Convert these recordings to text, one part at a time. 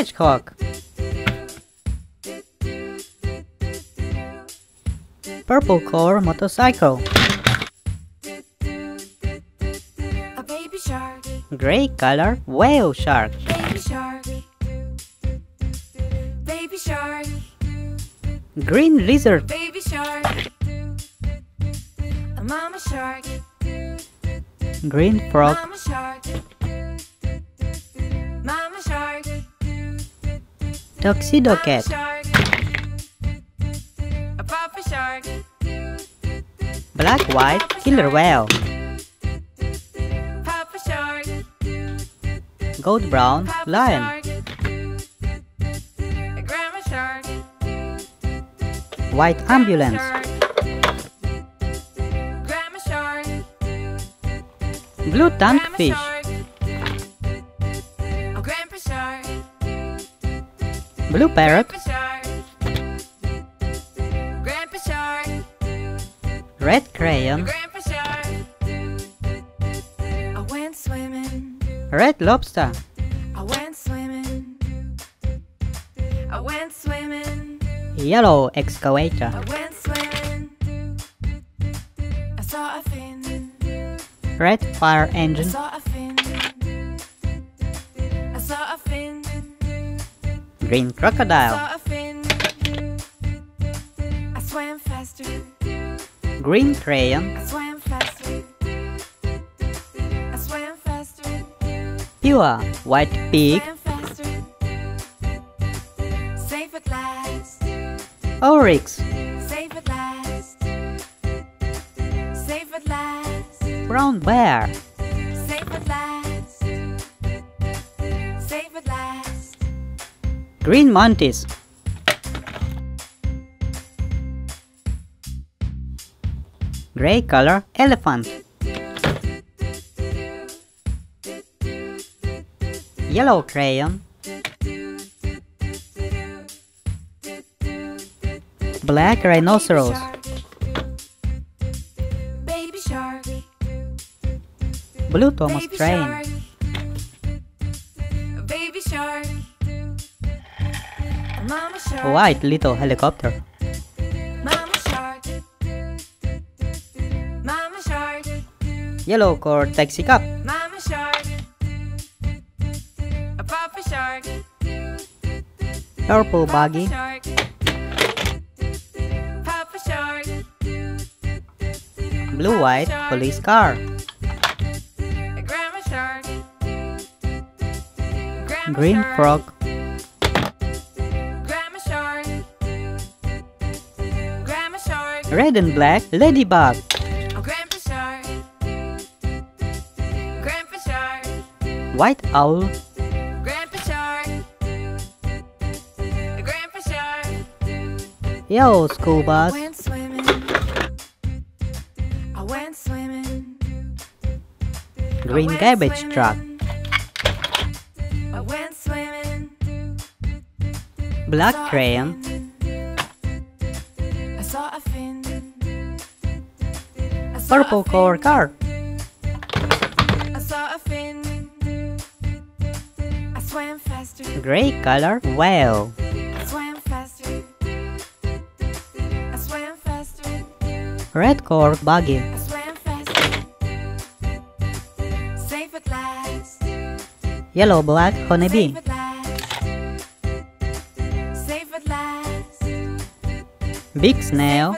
Hedgehog Purple core motorcycle. A baby shark, Gray color whale shark. Baby shark, baby shark, Green lizard. Baby shark, a mama shark, Green frog. Mama shark, Tuxedo cat Black white killer whale. Gold brown lion. White ambulance. Blue grandma tankfish Blue parrot Grandpa Shark. Red crayon Grandpa Shark. I went swimming. Red lobster I went swimming. I went swimming. Yellow excavator I went swimming. I saw a fin. Red fire engine Green crocodile Saw a swam faster. Green crayon swam faster. I swam. Pure white pig Swam faster. Safe at last. Oryx Safe at last. Safe at last. Brown bear Green mantis. Gray color elephant. Yellow crayon. Black rhinoceros. Blue Thomas train White little helicopter. Yellow cord taxi cab. Purple buggy. Blue white police car Green frog Red and black ladybug Grandpa shark. Grandpa shark. White owl Grandpa shark. Grandpa shark. Yellow school bus Went swimming. I went swimming. I Green garbage truck I went swimming. Black Saw Purple color car. Gray color whale. Red core buggy. Yellow black honeybee. Big snail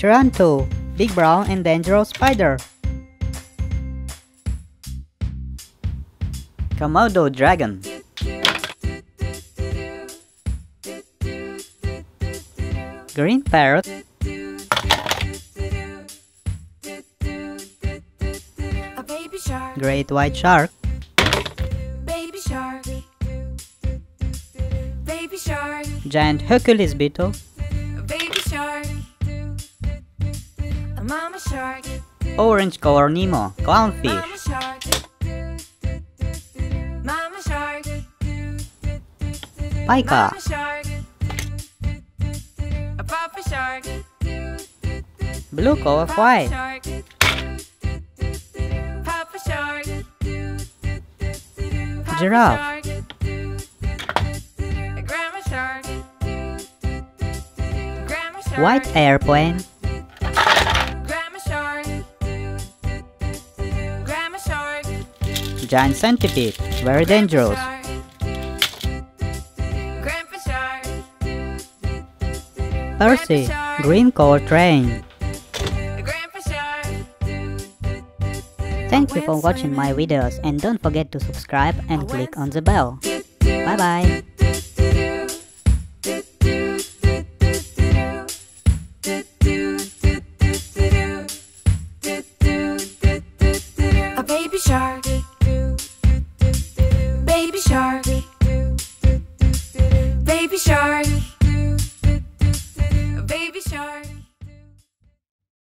Taranto Big brown and dangerous spider Komodo dragon Green parrot A baby shark. Great white shark Baby shark. Baby shark. Giant Hercules beetle Orange color Nemo Clownfish Mama shark. Mama shark. Pika Mama shark. A papa shark. Blue color white shark. Papa shark. giraffe. Grandma shark. Grandma shark. White airplane. Giant centipede. Very dangerous. Percy. Green coal train. Thank you for watching my videos and don't forget to subscribe and click on the bell. Bye bye. A baby shark